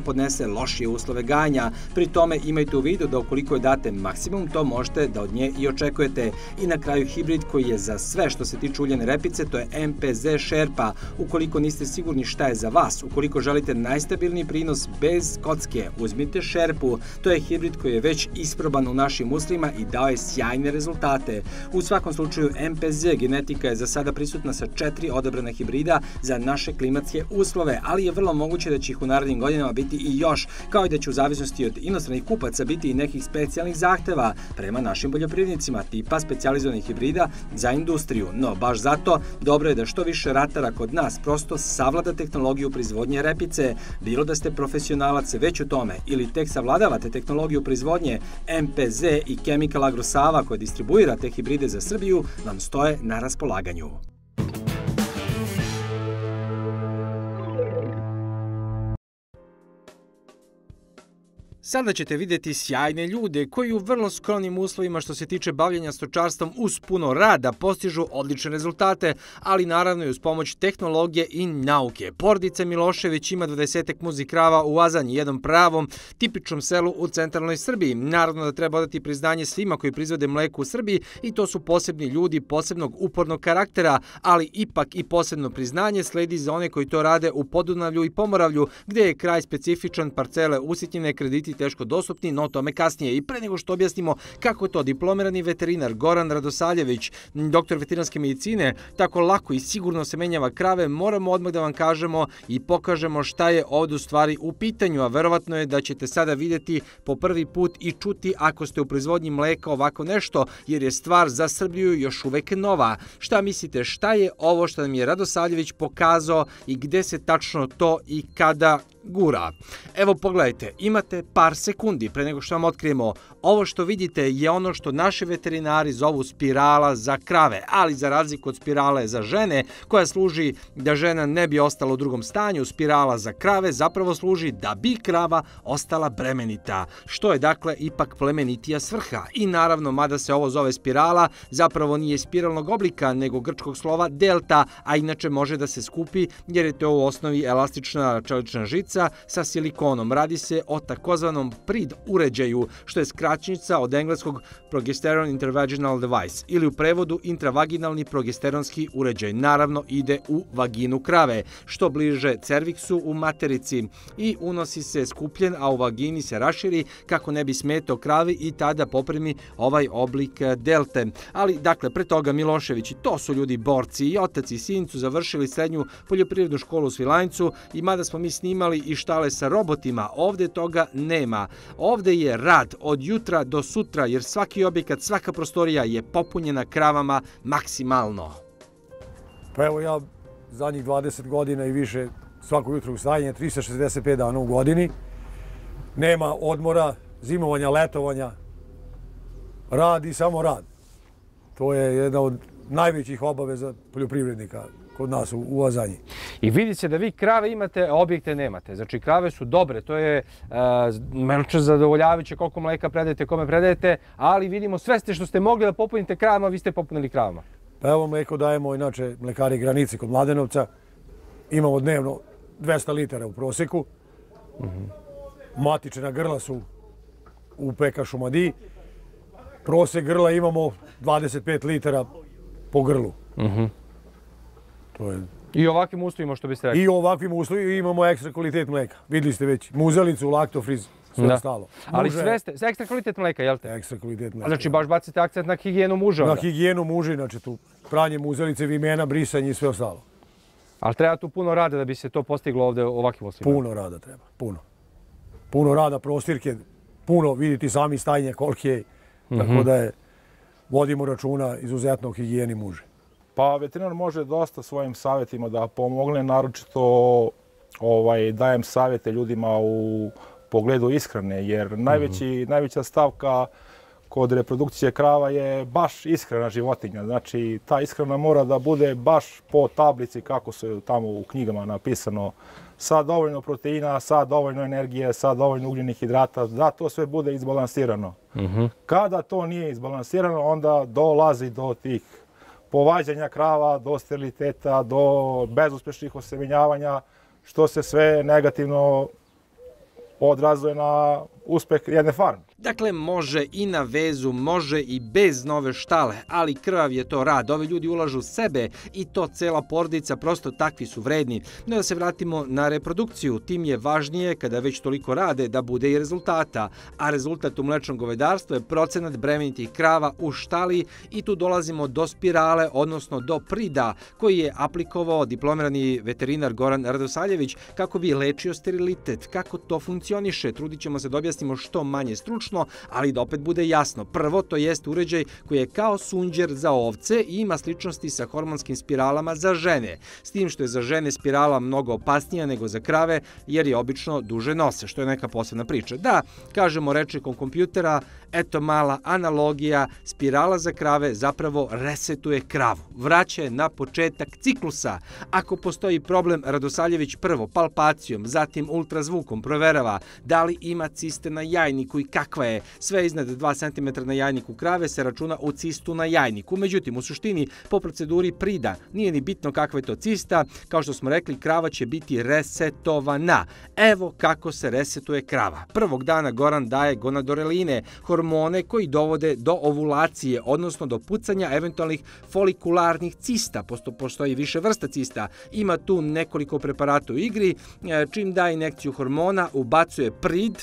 podnese lošije uslove ganja. Pri tome imajte u vidu da ukoliko je date maksimum, to možete da od nje i očekujete. I na kraju hibrid koji je za sve što se tiče uljene repice, to je MPZ Sherpa. Ukoliko niste sigurni šta je za vas, ukoliko želite najstabilniji prinos bez kocke, uzmite Sherpu. To je hibrid koji je već isproban u našim uslima i dao je sjajne rezultate. U svakom slučaju MPZ genetika je za sada prisutna sa četiri odabrana hibrida za naše klimatske uslove, ali je vrlo moguće da će ih u narednim godinama biti biti i još, kao i da će u zavisnosti od inostranih kupaca biti i nekih specijalnih zahteva prema našim poljoprivrednicima tipa specializovanih hibrida za industriju. No, baš zato, dobro je da što više ratara kod nas prosto savlada tehnologiju proizvodnje repice, bilo da ste profesionalac već u tome ili tek savladavate tehnologiju proizvodnje MPZ i Chemical Agrosava koja distribuira te hibride za Srbiju, vam stoje na raspolaganju. Sada ćete videti sjajne ljude koji u vrlo skromnim uslovima što se tiče bavljanja stočarstvom uz puno rada postižu odlične rezultate, ali naravno i uz pomoć tehnologije i nauke. Porodica Milošević ima 20 muzi krava u Azanji, jednom pravom, tipičnom selu u centralnoj Srbiji. Naravno da treba odati priznanje svima koji proizvode mleko u Srbiji i to su posebni ljudi posebnog upornog karaktera, ali ipak i posebno priznanje sledi za one koji to rade u Podunavlju i Pomoravlju, gde je kraj specifičan parcele usitnjene krediti teško dostupni, no tome kasnije. I pre nego što objasnimo kako to diplomirani veterinar Goran Radosaljević, doktor veterinarske medicine, tako lako i sigurno se menjava krave, moramo odmah da vam kažemo i pokažemo šta je ovde u stvari u pitanju, a verovatno je da ćete sada videti po prvi put i čuti ako ste u proizvodnji mleka ovako nešto, jer je stvar za Srbiju još uvek nova. Šta mislite, šta je ovo što nam je Radosaljević pokazao i gde se tačno to i kada gura. Evo pogledajte, imate par sekundi pre nego što vam otkrijemo. Ovo što vidite je ono što naši veterinari zovu spirala za krave, ali za razliku od spirale za žene, koja služi da žena ne bi ostala u drugom stanju, spirala za krave zapravo služi da bi krava ostala bremenita, što je dakle ipak plemenitija svrha. I naravno, mada se ovo zove spirala, zapravo nije spiralnog oblika, nego grčkog slova delta, a inače može da se skupi jer je to u osnovi elastična čelična žica matrica sa silikonom. Radi se o takozvanom PRID uređaju, što je skraćenica od engleskog Progesterone Intervaginal Device ili u prevodu intravaginalni progesteronski uređaj. Naravno ide u vaginu krave, što bliže cerviksu u materici i unosi se skupljen, a u vagini se raširi kako ne bi smetao kravi i tada poprimi ovaj oblik delte. Ali, dakle, pre toga Milošević i to su ljudi borci i otac i sin su završili srednju poljoprivrednu školu u Svilajncu i mada smo mi snimali i štale sa robotima, ovde toga nema. Ovde je rad od jutra do sutra, jer svaki objekat, svaka prostorija je popunjena kravama maksimalno. Pa evo ja zadnjih 20 godina i više svako jutro ustajanje, 365 dana u godini. Nema odmora, zimovanja, letovanja. Rad i samo rad. To je jedna od najvećih obaveza poljoprivrednika kod nas u, u Azanji. I vidi se da vi krave imate, a objekte nemate. Znači krave su dobre, to je uh, zadovoljavajuće koliko mleka predajete, kome predajete, ali vidimo sve ste što ste mogli da popunite kravama, vi ste popunili kravama. Pa evo mleko dajemo inače mlekari granici kod Mladenovca. Imamo dnevno 200 litara u proseku. -huh. Matičena grla su u PK Šumadi. Prosek grla imamo 25 litara po grlu. -huh. To je... I ovakvim uslovima što biste rekli? I ovakvim uslovima imamo ekstra kvalitet mleka. Videli ste već, muzelicu, laktofriz, sve da. stalo. Ali sve ste, ekstra kvalitet mleka, jel te? Ekstra kvalitet mleka. Znači baš bacite akcent na higijenu muža? Na higijenu muža, znači tu pranje muzelice, vimena, brisanje i sve ostalo. Ali treba tu puno rada da bi se to postiglo ovde ovakvim uslovima? Puno rada treba, puno. Puno rada, prostirke, puno, vidite sami stajnje kolike je. Mm -hmm. Tako da je, vodimo računa izuzetno o higijeni muže. Pa veterinar može dosta svojim savjetima da pomogne, naročito ovaj, dajem savjete ljudima u pogledu ishrane, jer najveći, mm -hmm. najveća stavka kod reprodukcije krava je baš ishrana životinja. Znači, ta ishrana mora da bude baš po tablici kako se tamo u knjigama napisano sa dovoljno proteina, sa dovoljno energije, sa dovoljno ugljenih hidrata, da to sve bude izbalansirano. Mm -hmm. Kada to nije izbalansirano, onda dolazi do tih povađanja krava, do steriliteta, do bezuspešnih osemenjavanja, što se sve negativno odrazuje na uspeh jedne farme. Dakle, može i na vezu, može i bez nove štale, ali krvav je to rad. Ovi ljudi ulažu sebe i to cela porodica, prosto takvi su vredni. No da se vratimo na reprodukciju, tim je važnije kada već toliko rade da bude i rezultata, a rezultat u mlečnom govedarstvu je procenat bremenitih krava u štali i tu dolazimo do spirale, odnosno do prida koji je aplikovao diplomirani veterinar Goran Radosaljević kako bi lečio sterilitet, kako to funkcioniše. Trudit ćemo se da objasnimo što manje stručno, ali da opet bude jasno. Prvo, to jest uređaj koji je kao sunđer za ovce i ima sličnosti sa hormonskim spiralama za žene. S tim što je za žene spirala mnogo opasnija nego za krave, jer je obično duže nose, što je neka posebna priča. Da, kažemo rečnikom kompjutera, eto mala analogija, spirala za krave zapravo resetuje kravu, vraća je na početak ciklusa. Ako postoji problem, Radosaljević prvo palpacijom, zatim ultrazvukom proverava da li ima ciste na jajniku i kakva je. Sve iznad 2 cm na jajniku krave se računa u cistu na jajniku. Međutim, u suštini, po proceduri prida, nije ni bitno kakva je to cista, kao što smo rekli, krava će biti resetovana. Evo kako se resetuje krava. Prvog dana Goran daje gonadoreline, hormone koji dovode do ovulacije, odnosno do pucanja eventualnih folikularnih cista, posto postoji više vrsta cista. Ima tu nekoliko preparata u igri, e, čim da injekciju hormona, ubacuje prid,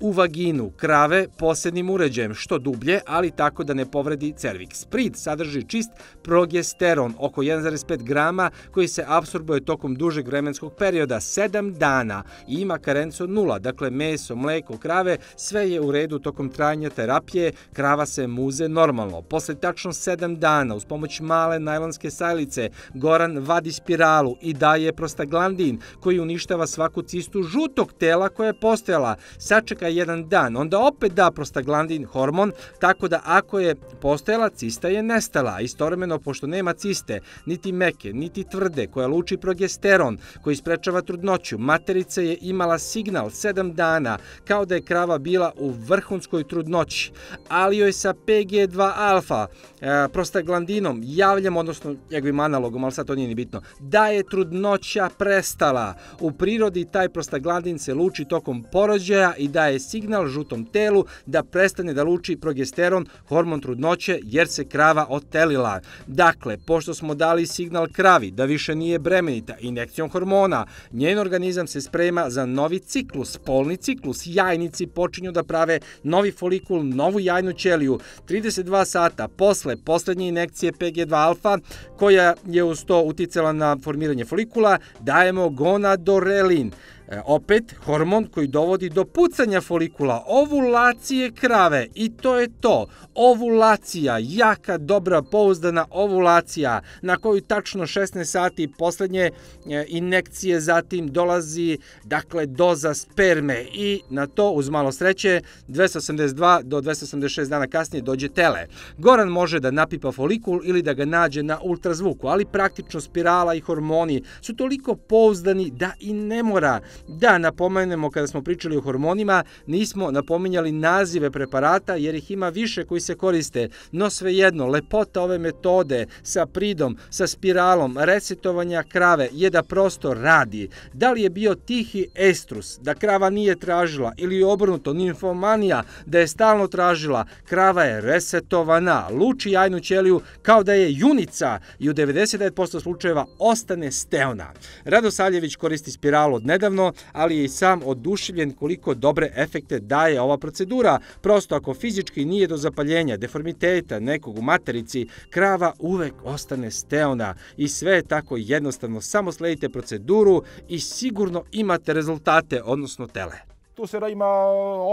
u vaginu krave posebnim uređajem, što dublje, ali tako da ne povredi cerviks. Prid sadrži čist progesteron, oko 1,5 grama, koji se absorbuje tokom dužeg vremenskog perioda, 7 dana i ima karencu 0, dakle meso, mleko, krave, sve je u redu tokom trajanja terapije, krava se muze normalno. Posle tačno 7 dana, uz pomoć male najlonske sajlice, Goran vadi spiralu i daje prostaglandin, koji uništava svaku cistu žutog tela koja je postojala. Sačeka jedan dan, onda opet da prostaglandin hormon, tako da ako je postojala, cista je nestala. Istovremeno, pošto nema ciste, niti meke, niti tvrde, koja luči progesteron, koji sprečava trudnoću, materica je imala signal 7 dana, kao da je krava bila u vrhunskoj trudnoći, ali joj sa PG2 alfa, e, prostaglandinom, javljam, odnosno njegovim analogom, ali sad to nije ni bitno, da je trudnoća prestala. U prirodi taj prostaglandin se luči tokom porođaja i daje signal žutom telu da prestane da luči progesteron, hormon trudnoće, jer se krava otelila. Dakle, pošto smo dali signal kravi da više nije bremenita injekcijom hormona, njen organizam se sprema za novi ciklus, polni ciklus, jajnici počinju da prave novi folikul, novu jajnu ćeliju. 32 sata posle poslednje injekcije PG2 alfa, koja je uz to uticala na formiranje folikula, dajemo gonadorelin. E, opet, hormon koji dovodi do pucanja folikula, ovulacije krave i to je to. Ovulacija, jaka, dobra, pouzdana ovulacija na koju tačno 16 sati poslednje e, inekcije zatim dolazi dakle doza sperme i na to uz malo sreće 282 do 286 dana kasnije dođe tele. Goran može da napipa folikul ili da ga nađe na ultrazvuku, ali praktično spirala i hormoni su toliko pouzdani da i ne mora Da, napomenemo kada smo pričali o hormonima, nismo napominjali nazive preparata jer ih ima više koji se koriste, no svejedno, lepota ove metode sa pridom, sa spiralom, resetovanja krave je da prosto radi. Da li je bio tihi estrus, da krava nije tražila ili obrnuto nimfomanija, da je stalno tražila, krava je resetovana, luči jajnu ćeliju kao da je junica i u 99% slučajeva ostane steona. Rado Saljević koristi spiralu od nedavno, ali je i sam oduševljen koliko dobre efekte daje ova procedura. Prosto ako fizički nije do zapaljenja, deformiteta nekog u materici, krava uvek ostane steona i sve je tako jednostavno. Samo sledite proceduru i sigurno imate rezultate, odnosno tele tu se ima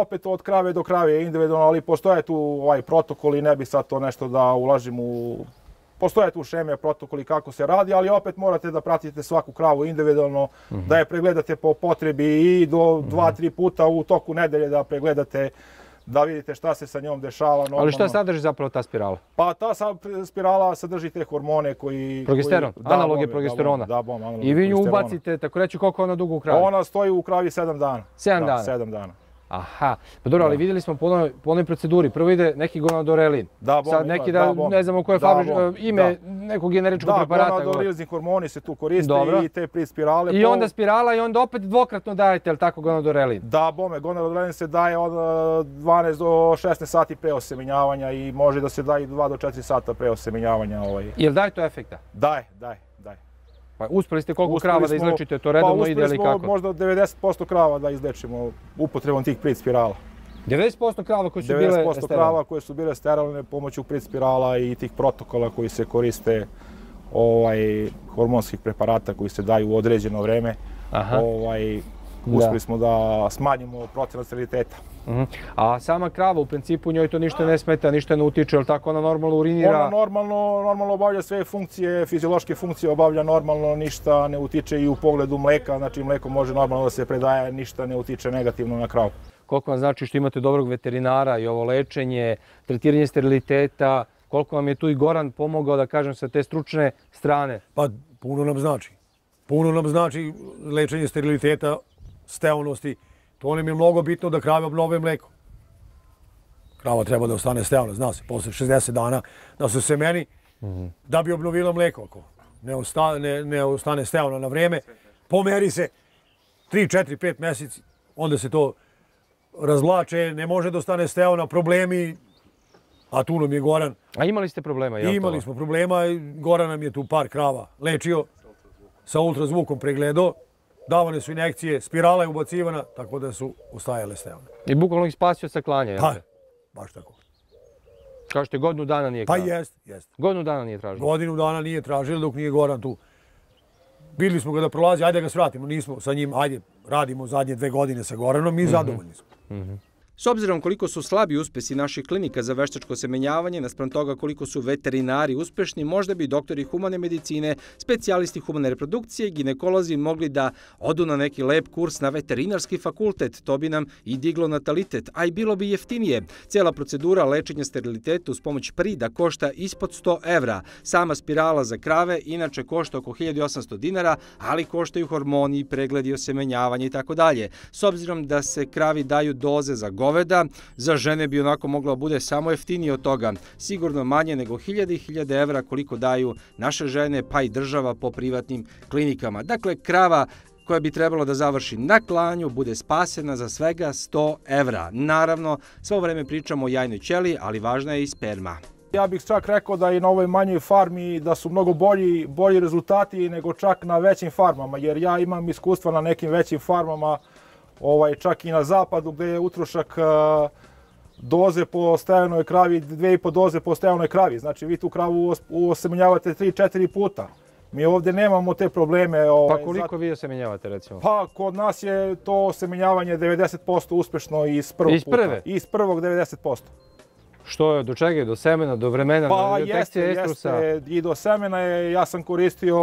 opet od krave do krave individualno, ali postoje tu ovaj protokol i ne bi sad to nešto da ulažim u Postoje tu šeme, protokoli kako se radi, ali opet morate da pratite svaku kravu individualno, mm -hmm. da je pregledate po potrebi i do mhm. dva, tri puta u toku nedelje da pregledate da vidite šta se sa njom dešava. Normalno. Ali šta sadrži zapravo ta spirala? Pa ta spirala sadrži te hormone koji... Progesteron, koji, da, analog je progesterona. Da, bom, analog I vi nju ubacite, tako reći, koliko ona dugo u kravi? Ona stoji u kravi 7 dana. 7 da, dana? 7 dana. Aha, pa dobro, ali vidjeli smo po onoj, po onoj proceduri. Prvo ide neki gonadorelin. Da, bom, Sad ima, neki da, da, bom. ne znamo koje Da, bom, ime da. nekog generičkog Da, preparata. gonadolizni hormoni se tu koriste Dobro. i te pri spirale. I po- onda spirala i onda opet dvokratno dajete, jel tako, gonadorelin? Da, bome, gonadolin se daje od e, 12 do 16 sati pre osemenjavanja i može da se daje 2 do 4 sata pre osemenjavanja. Ovaj. Jel daje to efekta? Daj, daj, daj. Pa uspeli ste koliko Uspeli krava da izlečite, to redovno pa ide ili kako? možda 90% krava da izlečimo upotrebom tih prit spirala. 90% krava koje su bile 90% sterilne. krava koje su bile sterilne pomoću prit spirala i tih protokola koji se koriste ovaj hormonskih preparata koji se daju u određeno vreme. Aha. Ovaj Da. uspeli smo da smanjimo procenat steriliteta. Mhm. A sama krava, u principu njoj to ništa ne smeta, ništa ne utiče, jel tako, ona normalno urinira? Ona normalno, normalno obavlja sve funkcije, fiziološke funkcije obavlja normalno, ništa ne utiče i u pogledu mleka, znači mleko može normalno da se predaje, ništa ne utiče negativno na kravu. Koliko vam znači što imate dobrog veterinara i ovo lečenje, tretiranje steriliteta, koliko vam je tu i Goran pomogao, da kažem, sa te stručne strane? Pa puno nam znači. Puno nam znači lečenje steriliteta, steonosti. To nam je mnogo bitno da krave obnove mleko. Krava treba da ostane steona, zna se, posle 60 dana da se semeni da bi obnovila mleko. Ako ne, osta, ne, ne ostane steona na vreme, pomeri se 3, 4, 5 meseci, onda se to razvlače, ne može da ostane steona, problemi, a tu nam je Goran A imali ste problema, jel I imali to? smo problema, Goran nam je tu par krava lečio, sa ultrazvukom pregledao, davane su injekcije, spirala je ubacivana, tako da su ostajale steone. I bukvalno ih spasio sa klanja, jel? Pa, baš tako. Kažete, godinu dana nije Pa krava. jest, jest. Godinu dana nije tražilo. Godinu dana nije tražili dok nije Goran tu. Bili smo ga da prolazi, ajde ga svratimo, nismo sa njim, ajde, radimo zadnje dve godine sa Goranom i zadovoljni smo. S obzirom koliko su slabi uspesi naših klinika za veštačko semenjavanje, naspram toga koliko su veterinari uspešni, možda bi doktori humane medicine, specijalisti humane reprodukcije ginekolozi mogli da odu na neki lep kurs na veterinarski fakultet. To bi nam i diglo natalitet, a i bilo bi jeftinije. Cijela procedura lečenja steriliteta uz pomoć prida košta ispod 100 evra. Sama spirala za krave inače košta oko 1800 dinara, ali koštaju hormoni, pregledi, osemenjavanje i tako dalje. S obzirom da se kravi daju doze za goveda, za žene bi onako moglo bude samo jeftinije od toga. Sigurno manje nego hiljade i hiljade evra koliko daju naše žene pa i država po privatnim klinikama. Dakle, krava koja bi trebalo da završi na klanju, bude spasena za svega 100 evra. Naravno, svo vreme pričamo o jajnoj ćeli, ali važna je i sperma. Ja bih čak rekao da i na ovoj manjoj farmi da su mnogo bolji, bolji rezultati nego čak na većim farmama, jer ja imam iskustva na nekim većim farmama, ovaj, čak i na zapadu gde je utrošak doze po stajanoj kravi, dve i po doze po stajanoj kravi. Znači vi tu kravu os- osemenjavate 3-4 puta. Mi ovde nemamo te probleme. Ovaj, Pa koliko vi osemenjavate, recimo? Pa kod nas je to osemenjavanje 90% uspešno iz prvog Iz prve? puta. Iz prvog 90%. Što je, do čega je, do semena, do vremena, Pa do jeste, detekcije estrusa? jeste, i do semena je, ja sam koristio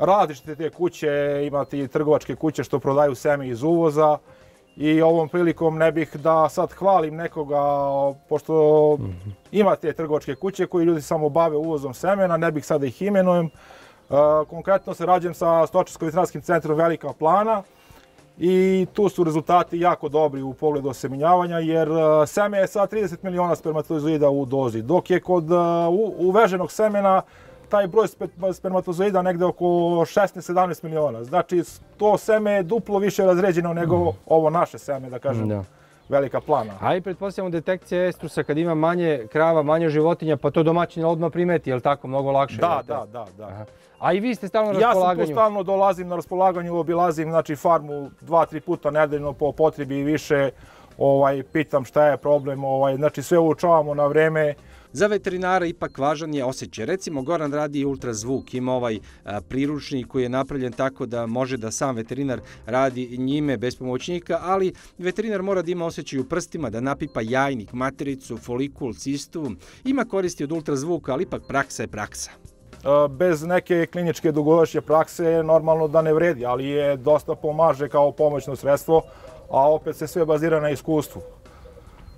različite te kuće, imate i trgovačke kuće što prodaju seme iz uvoza i ovom prilikom ne bih da sad hvalim nekoga, pošto ima te trgovačke kuće koji ljudi samo bave uvozom semena, ne bih sad da ih imenujem. E, konkretno se rađem sa Stočarsko-veterinarskim centrom Velika Plana i tu su rezultati jako dobri u pogledu osemenjavanja jer e, seme je sa 30 miliona spermatozoida u dozi, dok je kod e, uveženog semena taj broj spe- spermatozoida negde oko 16-17 miliona. Znači to seme je duplo više razređeno nego ovo naše seme, da kažem, Da. velika plana. A i pretpostavljamo detekcija estrusa kad ima manje krava, manje životinja, pa to domaćin odmah primeti, je li tako, mnogo lakše? Da, da, da, da. Aha. A i vi ste stalno na Ja sam tu raspolaganju. stalno dolazim na raspolaganju, obilazim znači farmu dva, tri puta nedeljno po potrebi i više. Ovaj pitam šta je problem, ovaj znači sve uočavamo na vreme. Za veterinara ipak važan je osjećaj. Recimo, Goran radi ultrazvuk, ima ovaj a, priručnik koji je napravljen tako da može da sam veterinar radi njime bez pomoćnika, ali veterinar mora da ima osjećaj u prstima, da napipa jajnik, matericu, folikul, cistu. Ima koristi od ultrazvuka, ali ipak praksa je praksa. E, Bez neke kliničke dugogodišnje prakse je normalno da ne vredi, ali je dosta pomaže kao pomoćno sredstvo, a opet se sve bazira na iskustvu.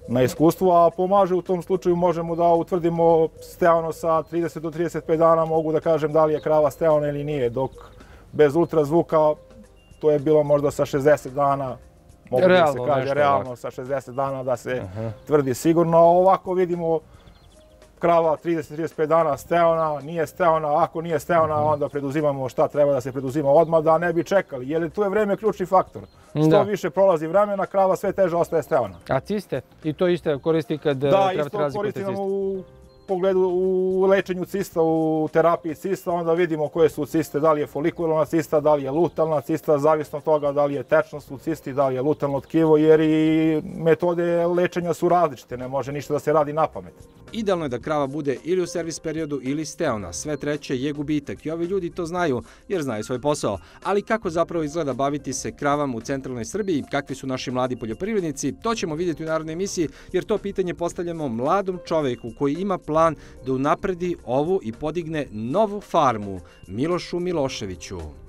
Na iskustvu, a pomaže u tom slučaju možemo da utvrdimo steano sa 30 do 35 dana, mogu da kažem da li je krava steona ili nije, dok bez ultrazvuka to je bilo možda sa 60 dana mogu da Realno, se kaže nešto realno sa 60 dana da se tvrdi sigurno. A Ovako vidimo krava 30-35 dana steona, nije steona, ako nije steona Mhm. onda preduzimamo šta treba da se preduzima odmah da ne bi čekali, jer tu je vreme ključni faktor. Što Da. više prolazi vremena, krava sve teže ostaje steona. A ciste? I to isto koristi kad Da, trebate isto razlikovati koristimo ciste. u pogledu u lečenju cista, u terapiji cista, onda vidimo koje su ciste, da li je folikularna cista, da li je lutalna cista, zavisno od toga da li je tečnost u cisti, da li je lutalno tkivo, jer i metode lečenja su različite, ne može ništa da se radi na pamet. Idealno je da krava bude ili u servis periodu ili steona. Sve treće je gubitak i ovi ljudi to znaju jer znaju svoj posao. Ali kako zapravo izgleda baviti se kravam u centralnoj Srbiji, kakvi su naši mladi poljoprivrednici, to ćemo vidjeti u narodnoj emisiji jer to pitanje postavljamo mladom čoveku koji ima plan da unapredi ovu i podigne novu farmu, Milošu Miloševiću.